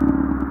you